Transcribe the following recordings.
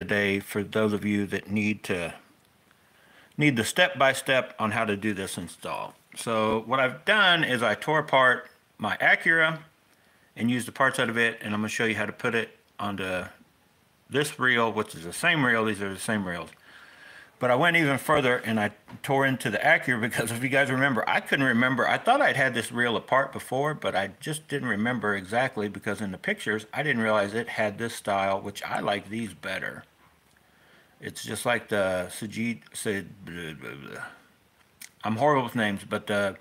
today for those of you that need to need the step-by-step -step on how to do this install. So what I've done is I tore apart my Acura and used the parts out of it and I'm going to show you how to put it onto this reel which is the same reel these are the same reels but I went even further and I tore into the Acura because if you guys remember, I couldn't remember. I thought I'd had this reel apart before, but I just didn't remember exactly because in the pictures, I didn't realize it had this style, which I like these better. It's just like the Sajid, I'm horrible with names, but the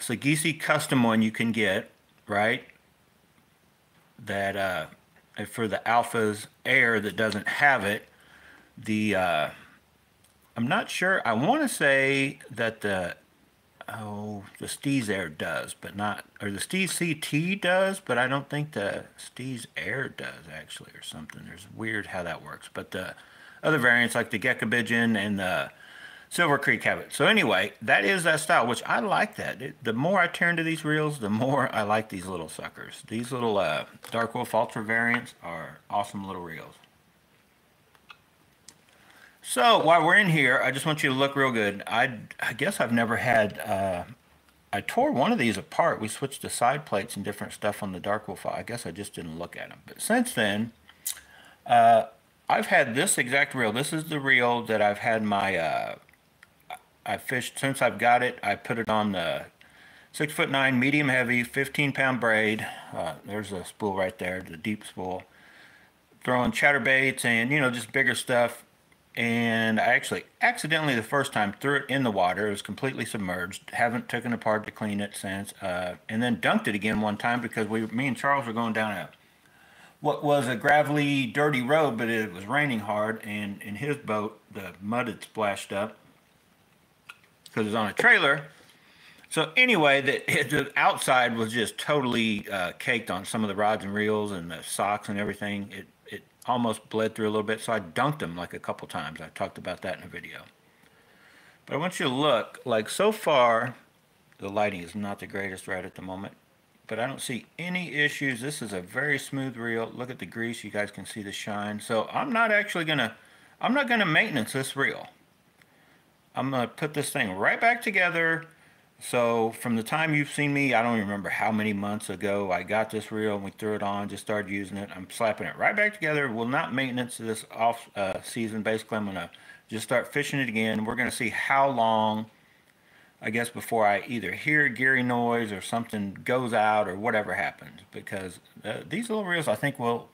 Sagisi custom one you can get, right? That uh, for the Alphas Air that doesn't have it, the uh, I'm not sure. I want to say that the oh the Steez Air does, but not or the Steez CT does, but I don't think the Steez Air does actually or something. There's weird how that works, but the other variants like the Gekabidjan and the Silver Creek have it. So anyway, that is that style, which I like that. It, the more I turn to these reels, the more I like these little suckers. These little uh, Dark Wolf Ultra variants are awesome little reels. So while we're in here, I just want you to look real good. I, I guess I've never had, uh, I tore one of these apart. We switched the side plates and different stuff on the Dark Wolf. I guess I just didn't look at them. But since then, uh, I've had this exact reel. This is the reel that I've had my, uh, I fished, since I've got it, I put it on the six foot nine, medium heavy, 15 pound braid. Uh, there's a spool right there, the deep spool. Throwing chatterbaits and, you know, just bigger stuff and I actually accidentally the first time threw it in the water. It was completely submerged. Haven't taken apart to clean it since. Uh, and then dunked it again one time because we, me and Charles were going down a what was a gravelly, dirty road, but it was raining hard, and in his boat the mud had splashed up because it was on a trailer. So anyway, the, the outside was just totally uh, caked on some of the rods and reels and the socks and everything. It almost bled through a little bit, so I dunked them like a couple times. I talked about that in a video. But I want you to look, like so far, the lighting is not the greatest right at the moment, but I don't see any issues. This is a very smooth reel. Look at the grease, you guys can see the shine. So I'm not actually gonna, I'm not gonna maintenance this reel. I'm gonna put this thing right back together, so from the time you've seen me, I don't remember how many months ago I got this reel and we threw it on, just started using it. I'm slapping it right back together. Will not maintenance this off uh, season. Basically, I'm gonna just start fishing it again. We're gonna see how long, I guess, before I either hear a geary noise or something goes out or whatever happens. Because uh, these little reels, I think, will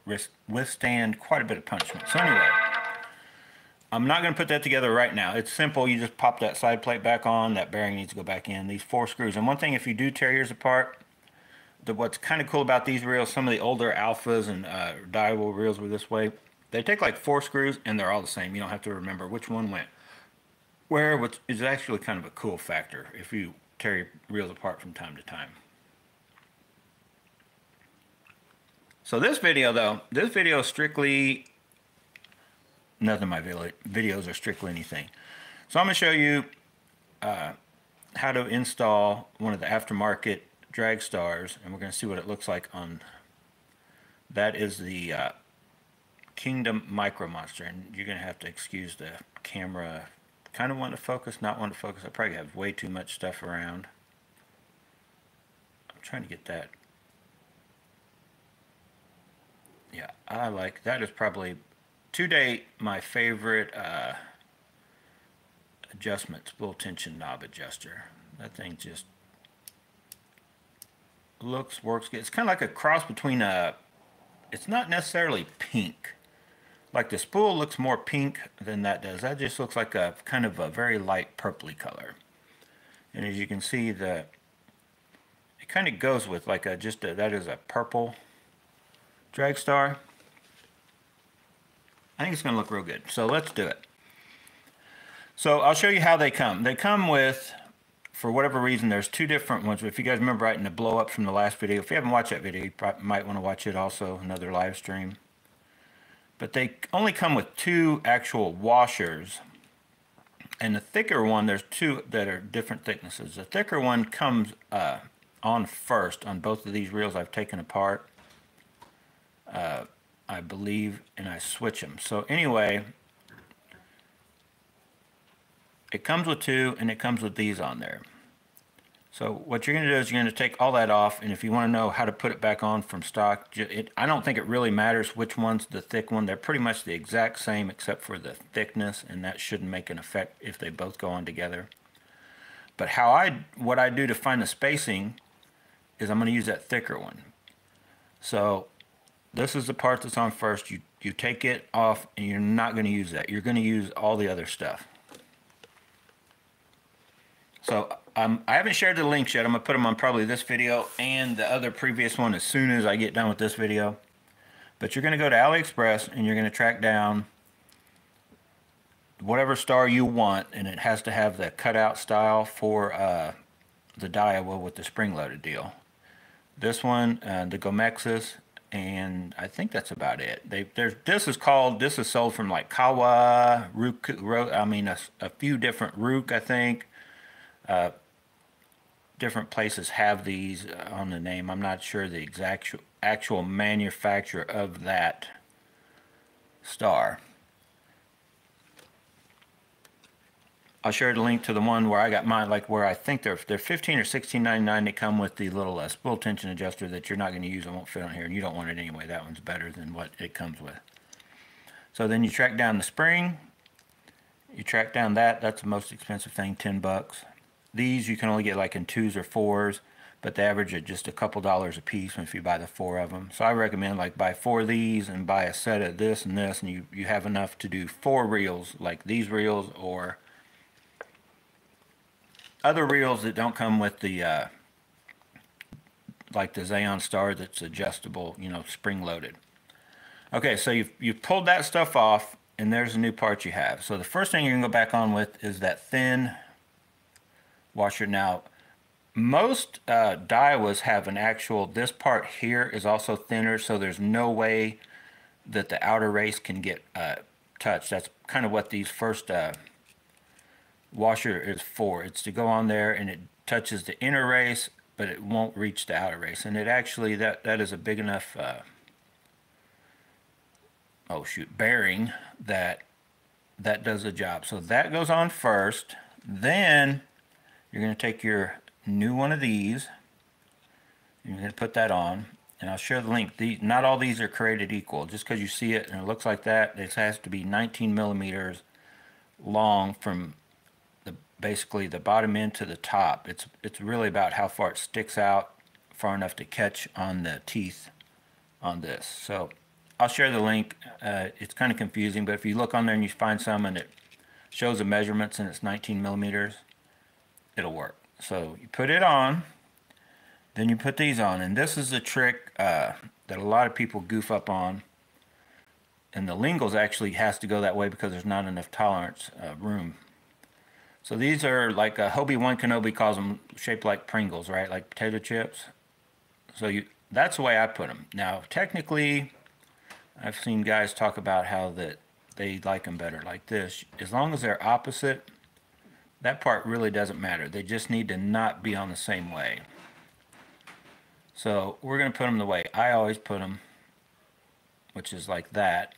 withstand quite a bit of punishment. So anyway. I'm not going to put that together right now. It's simple. You just pop that side plate back on. That bearing needs to go back in. These four screws. And one thing, if you do tear yours apart, the, what's kind of cool about these reels, some of the older alphas and uh, reels were this way. They take like four screws and they're all the same. You don't have to remember which one went where, which is actually kind of a cool factor if you tear your reels apart from time to time. So this video though, this video is strictly None of my videos are strictly anything. So I'm going to show you uh, how to install one of the aftermarket drag stars and we're going to see what it looks like on that is the uh, Kingdom Micro Monster and you're going to have to excuse the camera. Kind of want to focus not want to focus. I probably have way too much stuff around. I'm trying to get that. Yeah I like that is probably to date, my favorite uh, adjustment, spool tension knob adjuster. That thing just looks, works good. It's kind of like a cross between a, it's not necessarily pink. Like the spool looks more pink than that does. That just looks like a kind of a very light purpley color. And as you can see, the it kind of goes with like a just a, that is a purple drag star. I think it's going to look real good. So let's do it. So I'll show you how they come. They come with, for whatever reason, there's two different ones. If you guys remember right in the blow up from the last video, if you haven't watched that video, you might want to watch it also, another live stream. But they only come with two actual washers. And the thicker one, there's two that are different thicknesses. The thicker one comes uh, on first on both of these reels I've taken apart. Uh, I believe, and I switch them. So anyway, it comes with two and it comes with these on there. So what you're going to do is you're going to take all that off, and if you want to know how to put it back on from stock, it, I don't think it really matters which one's the thick one. They're pretty much the exact same except for the thickness, and that shouldn't make an effect if they both go on together. But how I, what I do to find the spacing is I'm going to use that thicker one. So this is the part that's on first. You, you take it off, and you're not going to use that. You're going to use all the other stuff. So um, I haven't shared the links yet. I'm going to put them on probably this video and the other previous one as soon as I get done with this video. But you're going to go to AliExpress and you're going to track down whatever star you want. And it has to have the cutout style for uh, the Daiwa with the spring-loaded deal. This one, uh, the Gomexus, and I think that's about it. They there's this is called this is sold from like Kawa, Rook, I mean a, a few different Rook I think. Uh, different places have these uh, on the name. I'm not sure the exact actual manufacturer of that star. I'll share the link to the one where I got mine, like where I think they're they're 15 or 16.99. They come with the little uh, spool tension adjuster that you're not going to use. It won't fit on here, and you don't want it anyway. That one's better than what it comes with. So then you track down the spring. You track down that. That's the most expensive thing, 10 bucks. These you can only get like in twos or fours, but they average at just a couple dollars a piece if you buy the four of them. So I recommend like buy four of these and buy a set of this and this, and you, you have enough to do four reels, like these reels or other reels that don't come with the, uh, like the Xeon Star that's adjustable, you know, spring loaded. Okay, so you've, you've pulled that stuff off, and there's a new part you have. So the first thing you're to go back on with is that thin washer. Now, most uh, Daiwas have an actual, this part here is also thinner, so there's no way that the outer race can get uh, touched. That's kind of what these first uh, washer is for. It's to go on there and it touches the inner race, but it won't reach the outer race. And it actually, that, that is a big enough, uh, oh shoot, bearing that that does the job. So that goes on first. Then you're going to take your new one of these. You're going to put that on. And I'll share the link. These, not all these are created equal. Just because you see it and it looks like that, it has to be 19 millimeters long from basically the bottom end to the top. It's it's really about how far it sticks out far enough to catch on the teeth on this. So I'll share the link. Uh, it's kind of confusing, but if you look on there and you find some and it shows the measurements and it's 19 millimeters, it'll work. So you put it on, then you put these on, and this is the trick uh, that a lot of people goof up on. And the Lingals actually has to go that way because there's not enough tolerance uh, room. So these are like a Hobie One Kenobi calls them shaped like Pringles, right? Like potato chips. So you that's the way I put them. Now technically, I've seen guys talk about how that they like them better like this. As long as they're opposite, that part really doesn't matter. They just need to not be on the same way. So we're going to put them the way I always put them, which is like that.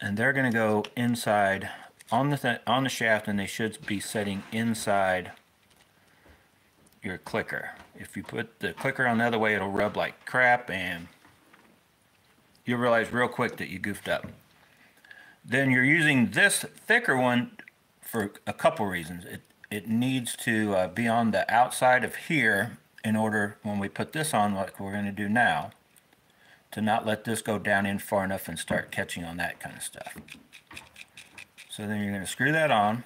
And they're going to go inside on the, th on the shaft and they should be setting inside your clicker. If you put the clicker on the other way, it'll rub like crap and you'll realize real quick that you goofed up. Then you're using this thicker one for a couple reasons. It it needs to uh, be on the outside of here in order when we put this on like we're going to do now to not let this go down in far enough and start catching on that kind of stuff. So then you're going to screw that on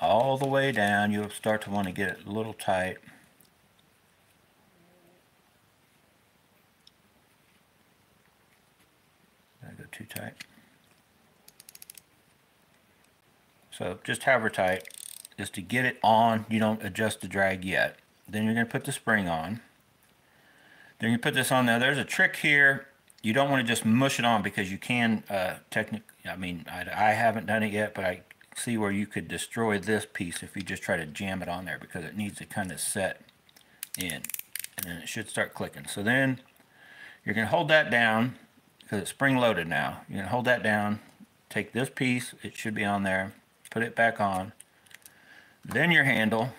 all the way down. You'll start to want to get it a little tight. I go too tight? So just however tight, just to get it on, you don't adjust the drag yet. Then you're going to put the spring on. Then you put this on there. There's a trick here. You don't want to just mush it on because you can, uh, technically, I mean, I, I haven't done it yet, but I see where you could destroy this piece if you just try to jam it on there because it needs to kind of set in. and then it should start clicking. So then you're going to hold that down because it's spring loaded now. You're going to hold that down, take this piece, it should be on there, put it back on, then your handle,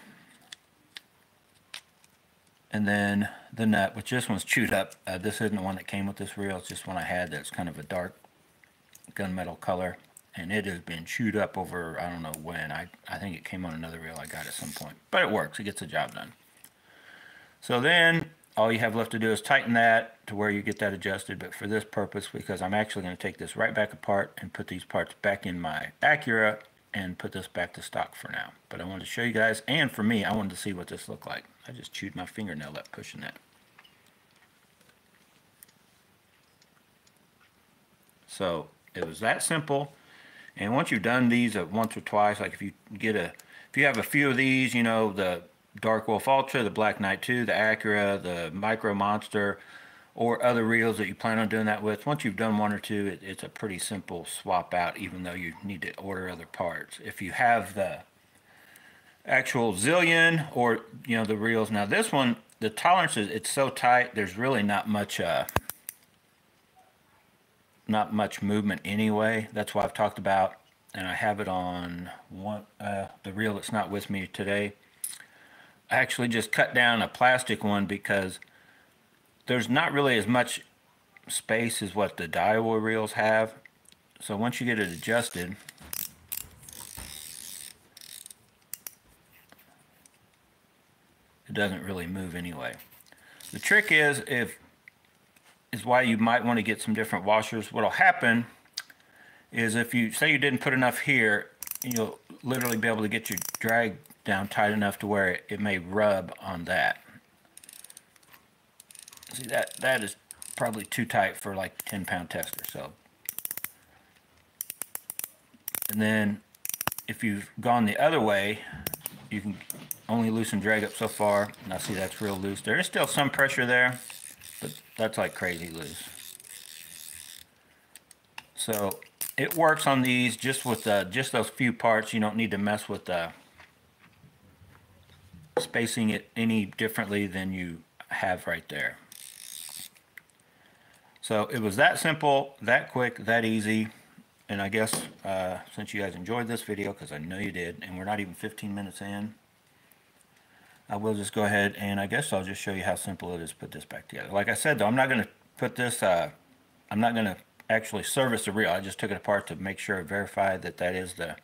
and then the nut, which this one's chewed up. Uh, this isn't the one that came with this reel, it's just one I had that's kind of a dark gunmetal color. And it has been chewed up over, I don't know when. I, I think it came on another reel I got at some point. But it works, it gets the job done. So then all you have left to do is tighten that to where you get that adjusted. But for this purpose, because I'm actually going to take this right back apart and put these parts back in my Acura and put this back to stock for now. But I wanted to show you guys, and for me, I wanted to see what this looked like. I just chewed my fingernail up pushing that. So it was that simple. And once you've done these uh, once or twice, like if you get a, if you have a few of these, you know, the Dark Wolf Ultra, the Black Knight 2, the Acura, the Micro Monster, or other reels that you plan on doing that with. Once you've done one or two, it, it's a pretty simple swap out, even though you need to order other parts. If you have the actual Zillion or, you know, the reels. Now this one, the tolerance is, it's so tight, there's really not much, uh, not much movement anyway. That's why I've talked about, and I have it on one, uh, the reel that's not with me today. I actually just cut down a plastic one because there's not really as much space as what the Daiwa reels have. So once you get it adjusted, doesn't really move anyway. The trick is if is why you might want to get some different washers. What'll happen is if you say you didn't put enough here, you'll literally be able to get your drag down tight enough to where it, it may rub on that. See that that is probably too tight for like 10 pound tester. So, and then if you've gone the other way, you can only loosen drag up so far. Now see that's real loose. There is still some pressure there, but that's like crazy loose. So it works on these just with uh, just those few parts. You don't need to mess with uh, spacing it any differently than you have right there. So it was that simple, that quick, that easy. And I guess uh, since you guys enjoyed this video, because I know you did, and we're not even 15 minutes in, I will just go ahead and I guess I'll just show you how simple it is to put this back together. Like I said though, I'm not going to put this, uh, I'm not going to actually service the reel. I just took it apart to make sure, verify that that is the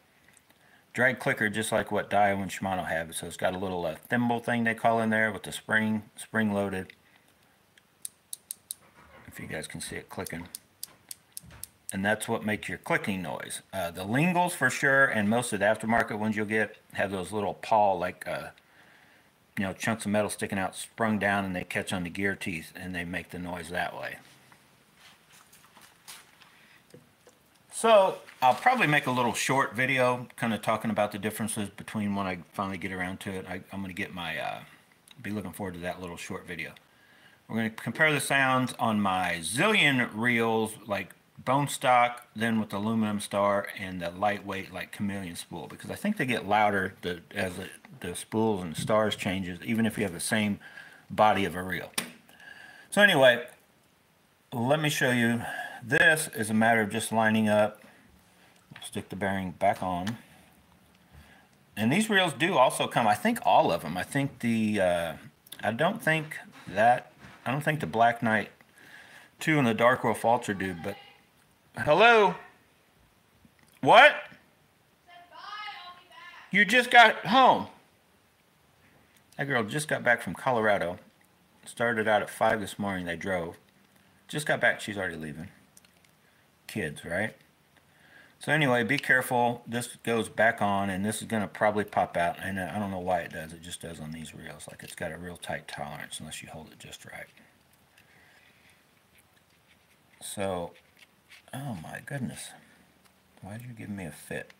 drag clicker just like what Daiwa and Shimano have. So it's got a little uh, thimble thing they call in there with the spring, spring loaded if you guys can see it clicking. And that's what makes your clicking noise. Uh, the Lingals for sure, and most of the aftermarket ones you'll get have those little paw like uh, you know chunks of metal sticking out, sprung down, and they catch on the gear teeth, and they make the noise that way. So I'll probably make a little short video, kind of talking about the differences between when I finally get around to it. I, am going to get my, uh, be looking forward to that little short video. We're going to compare the sounds on my zillion reels, like bone stock, then with the aluminum star and the lightweight like chameleon spool, because I think they get louder the, as the, the spools and stars changes, even if you have the same body of a reel. So anyway, let me show you. This is a matter of just lining up. Stick the bearing back on. And these reels do also come, I think all of them. I think the, uh, I don't think that I don't think the Black Knight 2 and the Dark Wolf Ultra do, but... Hello? What? You just got home. That girl just got back from Colorado. Started out at 5 this morning. They drove. Just got back. She's already leaving. Kids, right? So anyway, be careful. This goes back on, and this is going to probably pop out. And I don't know why it does. It just does on these reels. Like it's got a real tight tolerance unless you hold it just right. So, oh my goodness. Why did you give me a fit?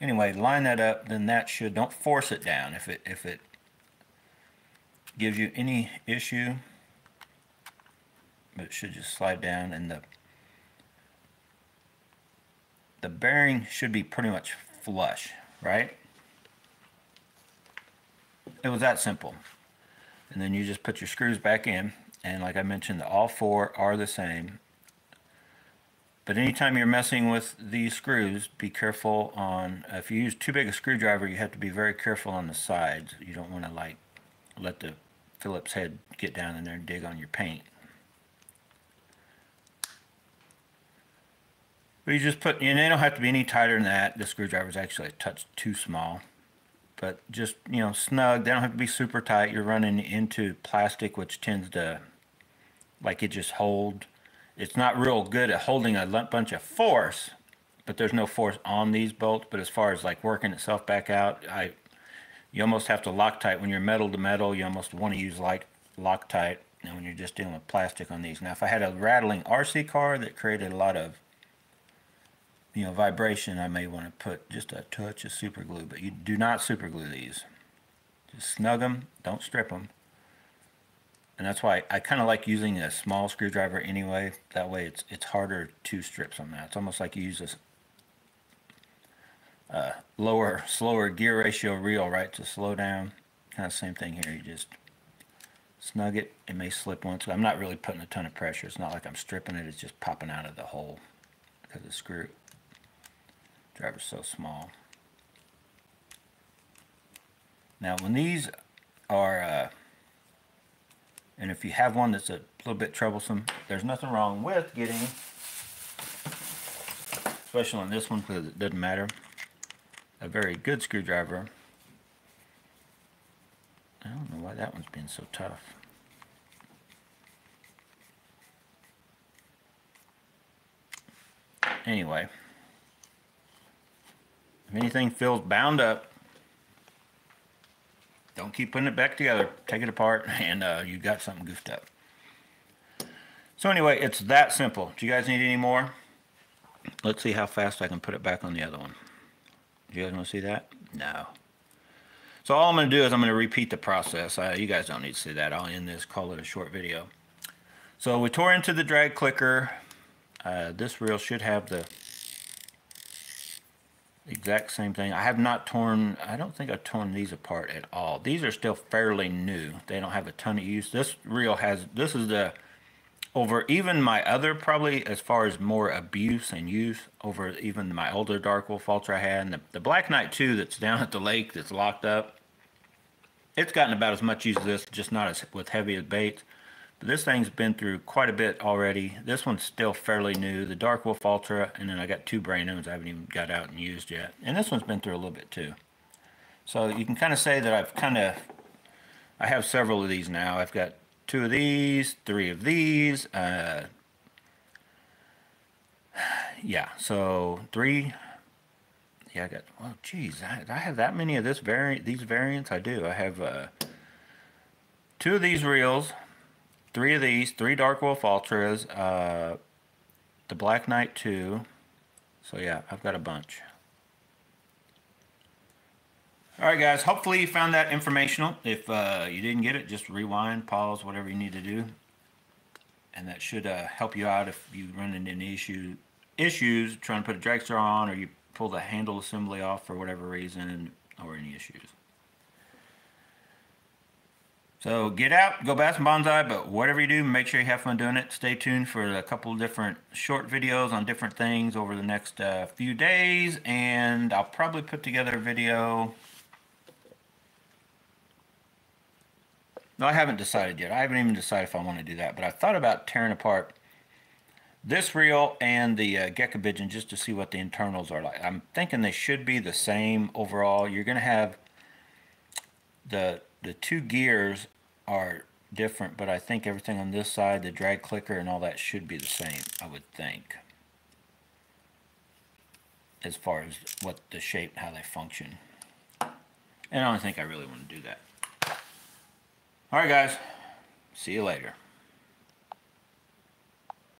Anyway, line that up. Then that should, don't force it down. If it, if it gives you any issue, but it should just slide down and the the bearing should be pretty much flush, right? It was that simple. And then you just put your screws back in. And like I mentioned, all four are the same. But anytime you're messing with these screws, be careful on, if you use too big a screwdriver, you have to be very careful on the sides. You don't want to like let the Phillips head get down in there and dig on your paint. But you just put, and they don't have to be any tighter than that. The screwdriver is actually a touch too small. But just, you know, snug. They don't have to be super tight. You're running into plastic, which tends to, like it just hold. It's not real good at holding a bunch of force, but there's no force on these bolts. But as far as like working itself back out, I, you almost have to Loctite. When you're metal to metal, you almost want to use like Loctite. And when you're just dealing with plastic on these. Now, if I had a rattling RC car that created a lot of you know, vibration, I may want to put just a touch of super glue, but you do not super glue these. Just snug them, don't strip them. And that's why I kind of like using a small screwdriver anyway. That way it's it's harder to strip some that. It's almost like you use this uh, lower, slower gear ratio reel, right, to slow down. Kind of same thing here. You just snug it. It may slip once. I'm not really putting a ton of pressure. It's not like I'm stripping it. It's just popping out of the hole because the screw driver's so small. Now when these are, uh, and if you have one that's a little bit troublesome, there's nothing wrong with getting, especially on this one because it doesn't matter, a very good screwdriver. I don't know why that one's being so tough. Anyway. If anything feels bound up, don't keep putting it back together. Take it apart and uh, you got something goofed up. So anyway, it's that simple. Do you guys need any more? Let's see how fast I can put it back on the other one. Do you guys want to see that? No. So all I'm going to do is I'm going to repeat the process. Uh, you guys don't need to see that. I'll end this, call it a short video. So we tore into the drag clicker. Uh, this reel should have the exact same thing. I have not torn, I don't think I've torn these apart at all. These are still fairly new. They don't have a ton of use. This reel has, this is the, over even my other, probably as far as more abuse and use, over even my older Dark Wolf Ultra I had, and the, the Black Knight 2 that's down at the lake that's locked up, it's gotten about as much use as this, just not as with heavy as baits. This thing's been through quite a bit already. This one's still fairly new. The Dark Wolf Ultra, and then I got two brand new ones I haven't even got out and used yet. And this one's been through a little bit too. So you can kind of say that I've kind of, I have several of these now. I've got two of these, three of these. Uh, yeah, so three. Yeah, I got, well, geez, I, I have that many of this variant, these variants. I do. I have uh, two of these reels three of these, three Dark Wolf Ultras, uh, the Black Knight 2. So yeah, I've got a bunch. Alright guys, hopefully you found that informational. If uh, you didn't get it, just rewind, pause, whatever you need to do. And that should uh, help you out if you run into any issue, issues trying to put a drag star on or you pull the handle assembly off for whatever reason or any issues. So get out, go bass and bonsai, but whatever you do, make sure you have fun doing it. Stay tuned for a couple different short videos on different things over the next uh, few days, and I'll probably put together a video. No, I haven't decided yet. I haven't even decided if I want to do that, but I thought about tearing apart this reel and the uh, Gecko just to see what the internals are like. I'm thinking they should be the same overall. You're going to have the the two gears are different, but I think everything on this side, the drag clicker and all that should be the same, I would think. As far as what the shape, how they function. And I don't think I really want to do that. Alright guys, see you later.